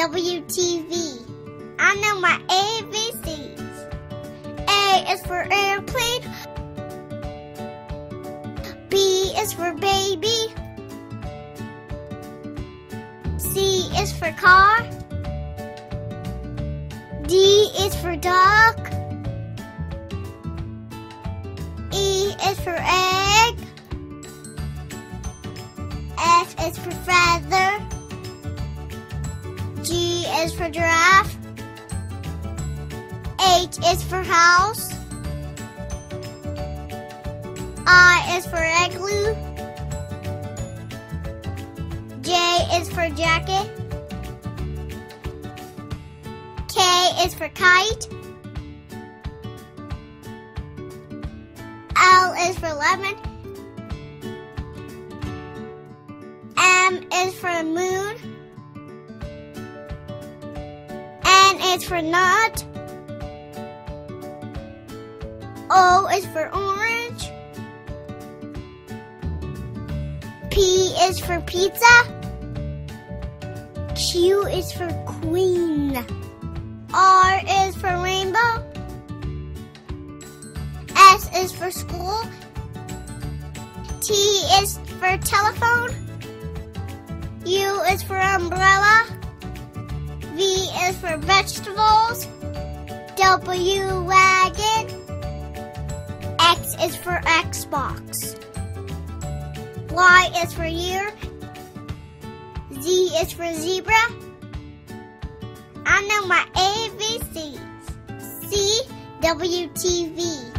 WTV. I know my ABCs. A is for airplane. B is for baby. C is for car. D is for dog. E is for egg. F is for feather. Is for giraffe. H is for house. I is for igloo. J is for jacket. K is for kite. L is for lemon. M is for moon. Is for nut. O is for orange. P is for pizza. Q is for queen. R is for rainbow. S is for school. T is for telephone. U is for umbrella. For vegetables. W wagon. X is for Xbox. Y is for year. Z is for zebra. I know my ABCs. C W T V.